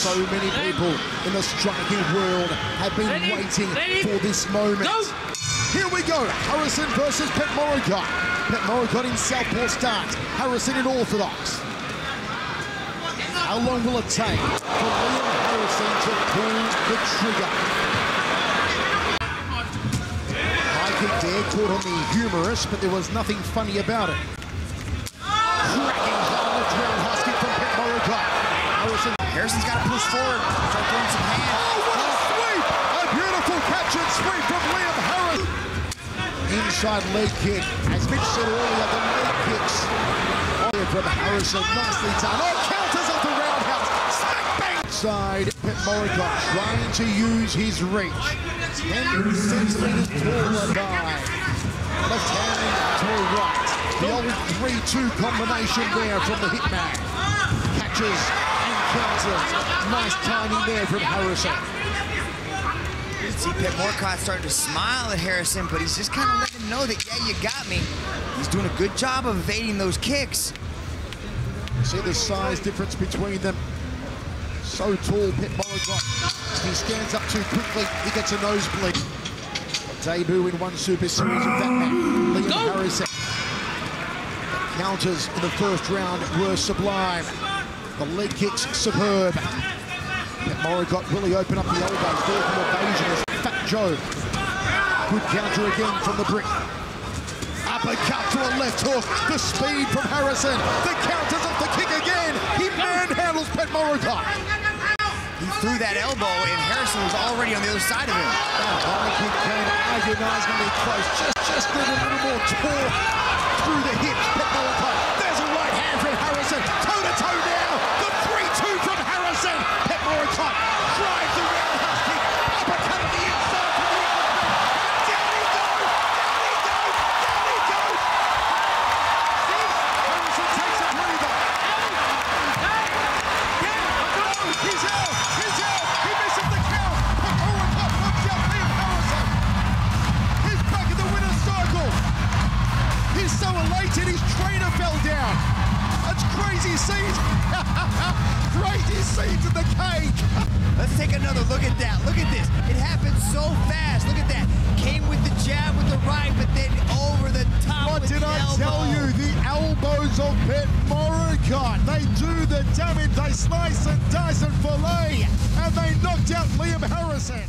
in the striking world have been Ready? waiting Ready? for this moment. Go! Here we go. Harrison versus Petchmorakot. Pet Moricott in Southpaw stance. Harrison in Orthodox. How long will it take for Liam Harrison to pull the trigger? High kick there, caught on the humerus, but there was nothing funny about it. Cracking hard roundhouse kick from Petchmorakot. Harrison Harrison's got to push forward, start throwing some hands. Oh, what a sweep! A beautiful catch and sweep from Liam Harris. Inside leg kick. As Mitch said earlier, the leg kicks. Oh, from Harrison, nicely done. Oh, counters off the roundhouse. Smack bang! Side, Petchmorakot trying to use his reach. 10 centimeters taller by. Left hand to right. The old 3-2 combination there from the hitman. Catches and counters. Nice timing there from Harrison. You can see Petchmorakot starting to smile at Harrison, but he's just kind of letting him know that, yeah, you got me. He's doing a good job of evading those kicks. See the size difference between them. So tall, Petchmorakot. He stands up too quickly. He gets a nosebleed. Debut in one Super Series of that man, Liam Harrison. The counters in the first round were sublime. The leg kicks superb. Petchmorakot really open up the elbows there from evasion as Fat Joe. Good counter again from the brick. Uppercut to a left hook. The speed from Harrison. The counters off the kick again. He manhandles Petchmorakot. He threw that elbow, and Harrison was already on the other side of him. That high kick came agonizingly close. Just, just a little more torque through the hips. Petchmorakot. So elated his trainer fell down! That's crazy scenes! crazy scenes in the cage! Let's take another look at that. Look at this. It happened so fast. Look at that. Came with the jab with the right, but then over the top What did I elbow. tell you? The elbows of Pet Moricott. They do the damage. They slice and dice and fillet. And they knocked out Liam Harrison.